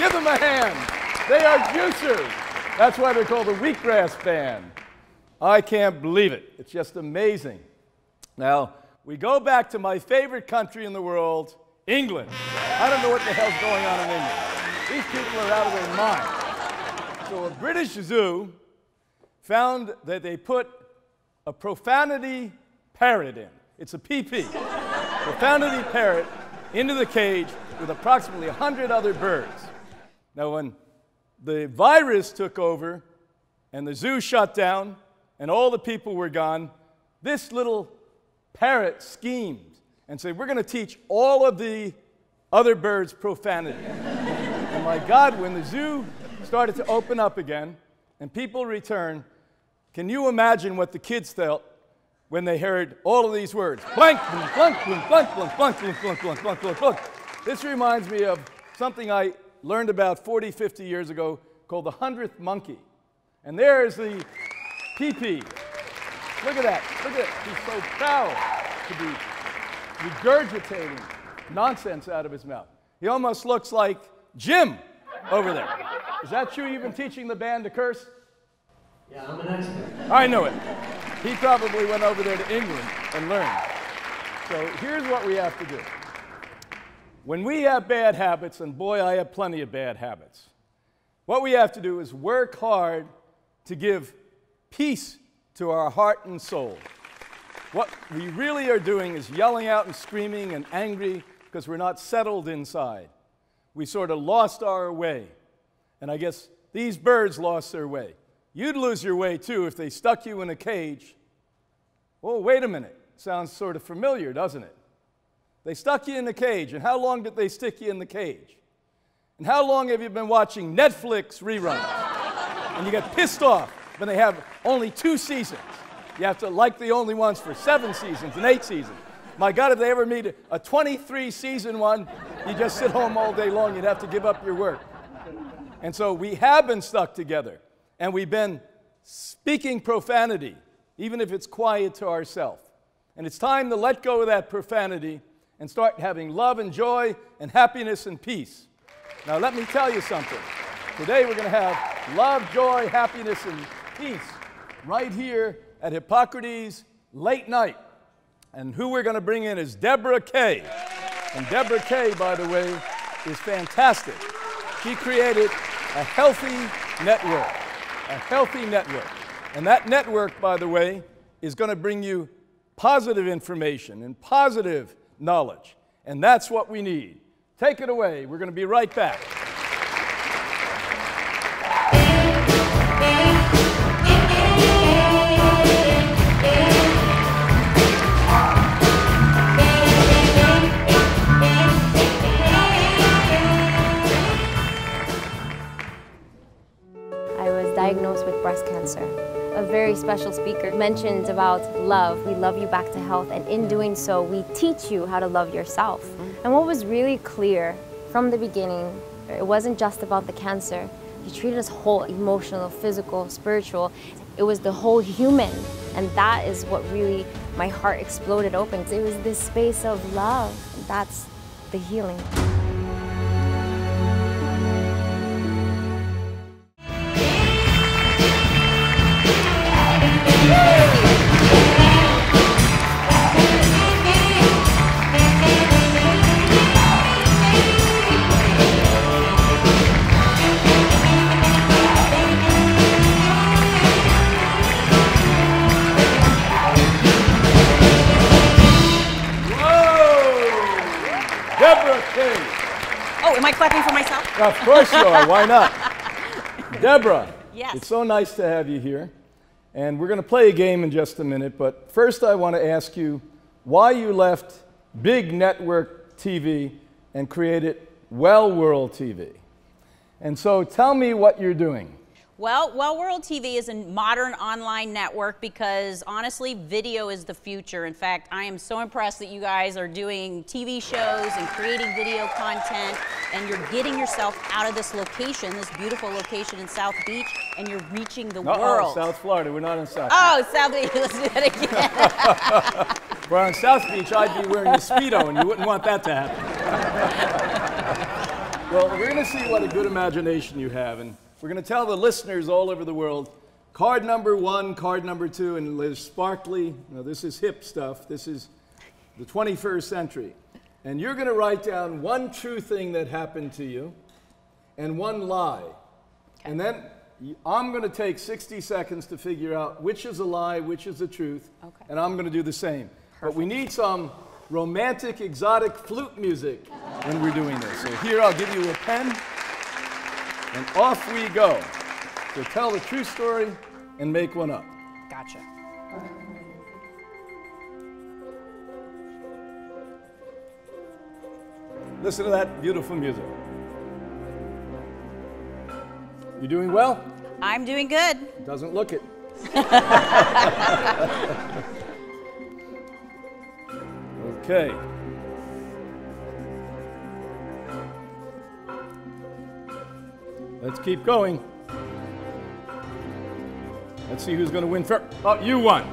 Give them a hand. They are juicers. That's why they're called the Wheatgrass Band. I can't believe it. It's just amazing. Now, we go back to my favorite country in the world, England. I don't know what the hell's going on in England. These people are out of their mind. So, a British zoo found that they put a profanity parrot in. It's a PP. profanity parrot into the cage with approximately 100 other birds. Now, when the virus took over and the zoo shut down and all the people were gone, this little parrot schemed and said, We're going to teach all of the other birds profanity. and my God, when the zoo started to open up again and people returned, can you imagine what the kids felt when they heard all of these words? Blank, blank, blank, blank, blank, blank, blank, blank, blank, blank, blank. This reminds me of something I learned about 40, 50 years ago called the hundredth monkey. And there's the PP. Look at that. Look at it. He's so proud to be regurgitating nonsense out of his mouth. He almost looks like Jim over there. Is that true? You've been teaching the band to curse? Yeah, I'm an expert. I knew it. He probably went over there to England and learned. So here's what we have to do. When we have bad habits, and boy, I have plenty of bad habits, what we have to do is work hard to give peace to our heart and soul. What we really are doing is yelling out and screaming and angry because we're not settled inside. We sort of lost our way. And I guess these birds lost their way. You'd lose your way too if they stuck you in a cage. Oh, wait a minute. Sounds sort of familiar, doesn't it? They stuck you in a cage, and how long did they stick you in the cage? And how long have you been watching Netflix reruns? and you get pissed off when they have only two seasons. You have to like the only ones for seven seasons and eight seasons. My God, if they ever made a 23 season one, you just sit home all day long, you'd have to give up your work. And so we have been stuck together and we've been speaking profanity, even if it's quiet to ourselves. And it's time to let go of that profanity and start having love and joy and happiness and peace. Now, let me tell you something. Today we're going to have love, joy, happiness, and peace right here at Hippocrates late night. And who we're going to bring in is Debra K. And Debra K, by the way, is fantastic. She created a healthy network a healthy network. And that network, by the way, is going to bring you positive information and positive knowledge. And that's what we need. Take it away. We're going to be right back. Special speaker mentioned about love. We love you back to health, and in doing so, we teach you how to love yourself. Mm-hmm. And what was really clear from the beginning, it wasn't just about the cancer. He treated us whole, emotional, physical, spiritual. It was the whole human. And that is what really, my heart exploded open. It was this space of love. That's the healing. Of course you are. Why not? Debra. Yes. It's so nice to have you here. And we're going to play a game in just a minute. But first, I want to ask you why you left big network TV and created Well World TV. And so tell me what you're doing. Well, Well World TV is a modern online network because honestly, video is the future. In fact, I am so impressed that you guys are doing TV shows and creating video content and you're getting yourself out of this location, this beautiful location in South Beach, and you're reaching the no, world. South Florida. We're not in South Oh, South Beach. Let's do that again. We're on South Beach. I'd be wearing a Speedo, and you wouldn't want that to happen. Well, we're going to see what a good imagination you have, and we're going to tell the listeners all over the world card number one, card number two, and there's sparkly. Now, this is hip stuff. This is the 21st century. And you're going to write down one true thing that happened to you and one lie. Okay. And then I'm going to take 60 seconds to figure out which is a lie, which is the truth. Okay. And I'm going to do the same. Perfect. But we need some romantic, exotic flute music when we're doing this. So here, I'll give you a pen, and off we go. So tell the true story and make one up. Gotcha. Listen to that beautiful music. You doing well? I'm doing good. Doesn't look it. okay. Let's keep going. Let's see who's going to win first. Oh, you won.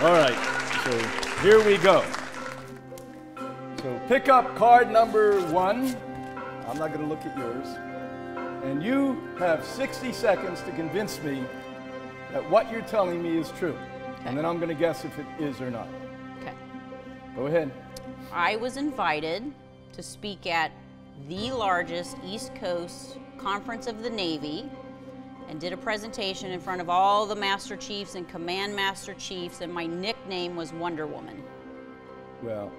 All right, so here we go. So pick up card number one. I'm not going to look at yours. And you have 60 seconds to convince me that what you're telling me is true. And then I'm going to guess if it is or not. Okay. Go ahead. I was invited to speak at the largest East Coast Conference of the Navy and did a presentation in front of all the Master Chiefs and Command Master Chiefs, and my nickname was Wonder Woman. Well,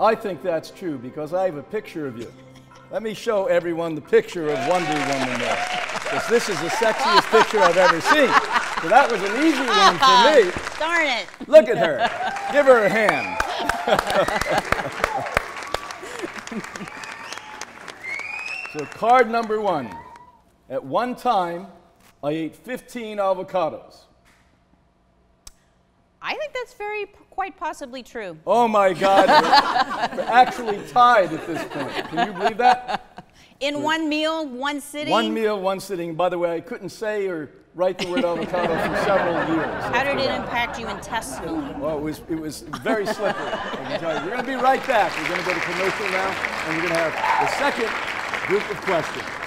I think that's true because I have a picture of you. Let me show everyone the picture of Wonder Woman there. Because this is the sexiest picture I've ever seen. So that was an easy one for me. Darn it! Look at her. Give her a hand. so, card number one. At one time, I ate 15 avocados. I think that's very quite possibly true. Oh my God, we're, we're actually tied at this point. Can you believe that? In one meal, one sitting. One meal, one sitting. By the way, I couldn't say or write the word avocado for several years. How did it impact you intestinally? Well, it was, it was very slippery. I can tell you. We're going to be right back. We're going to go to commercial now, and we're going to have the second group of questions.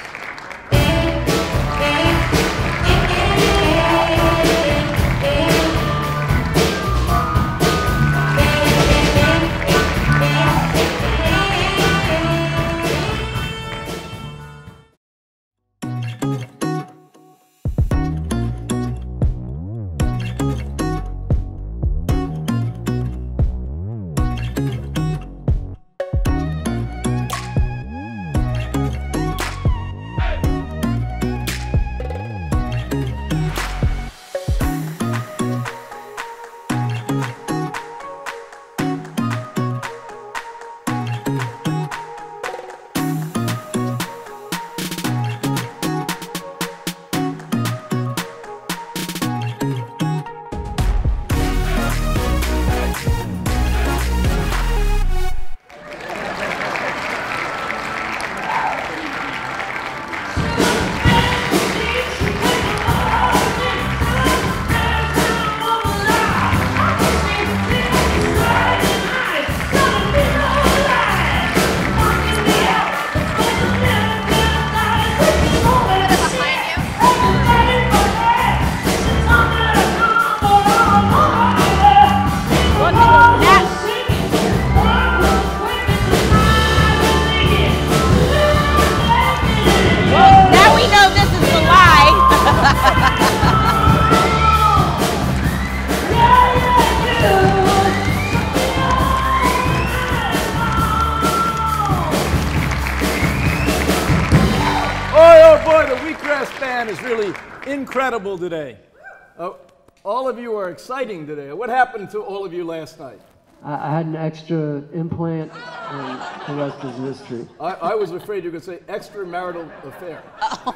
Incredible today. Oh, all of you are exciting today. What happened to all of you last night? I, I had an extra implant, and the rest is mystery. I, I was afraid you were going to say extramarital affair.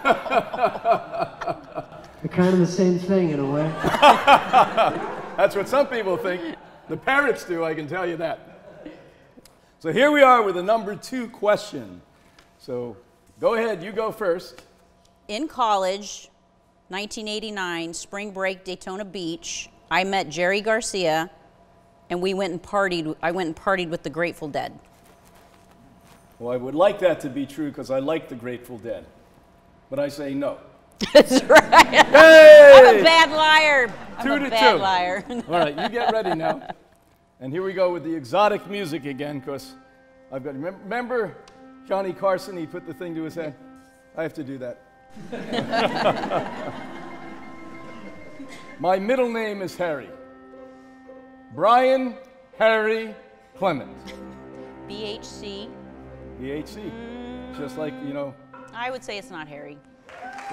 They're kind of the same thing in a way. That's what some people think. The parents do, I can tell you that. So here we are with the number two question. So go ahead, you go first. In college, 1989, spring break, Daytona Beach, I met Jerry Garcia, and we went and partied. I went and partied with the Grateful Dead. Well, I would like that to be true because I like the Grateful Dead. But I say no. That's right. Hey! I'm a bad liar. I'm Two a to bad two. liar. All right, you get ready now. And here we go with the exotic music again because I've got. remem- Remember Johnny Carson? He put the thing to his head. I have to do that. My middle name is Harry. Brian Harry Clement. BHC. BHC. Mm. Just like, you know, I would say it's not Harry.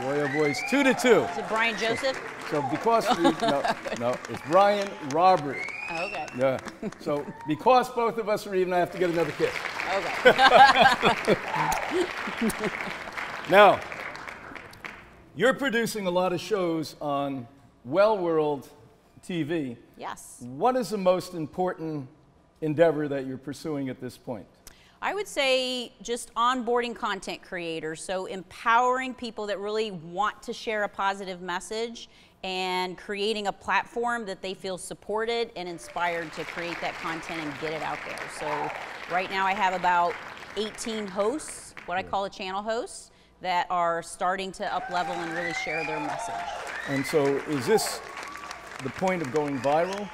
Royal boys. Two to two. Is it Brian Joseph? So because we, no, no, it's Brian Robert. Oh, okay. Yeah. So because both of us are even, I have to get another kiss. Okay. Now, you're producing a lot of shows on Well World TV. yes. What is the most important endeavor that you're pursuing at this point? I would say just onboarding content creators, so empowering people that really want to share a positive message and creating a platform that they feel supported and inspired to create that content and get it out there. So right now I have about 18 hosts, what I call a channel hosts, that are starting to up level and really share their message. And so is this the point of going viral?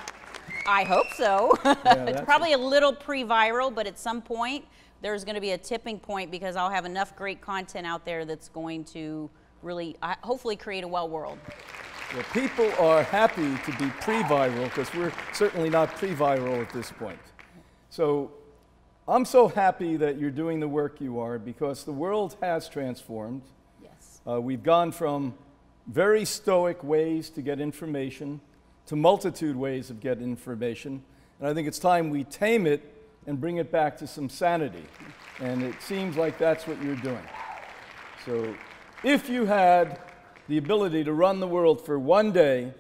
I hope so. it's that's probably a little pre-viral, but at some point there's going to be a tipping point because I'll have enough great content out there that's going to really, uh, hopefully, create a well world. Well, people are happy to be pre-viral because we're certainly not pre-viral at this point. So I'm so happy that you're doing the work you are because the world has transformed. Yes. Uh, we've gone from very stoic ways to get information to multitude ways of getting information. And I think it's time we tame it and bring it back to some sanity. And it seems like that's what you're doing. So if you had the ability to run the world for one day,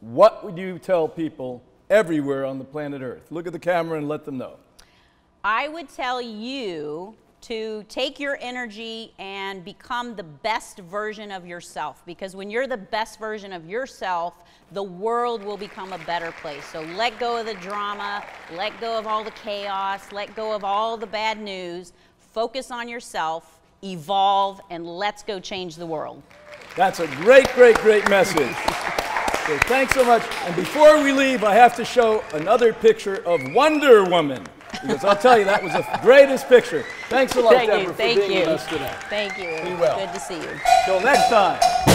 what would you tell people everywhere on the planet Earth? Look at the camera and let them know. I would tell you to take your energy and become the best version of yourself because when you're the best version of yourself, the world will become a better place. So let go of the drama, let go of all the chaos, let go of all the bad news, focus on yourself, evolve, and let's go change the world. That's a great, great, great message. So thanks so much. And before we leave, I have to show another picture of Wonder Woman. Because I'll tell you, that was the greatest picture. Thanks a lot, Thank Debra, you, for thank being you. with us today. Thank you. Be well. Good to see you. Till next time.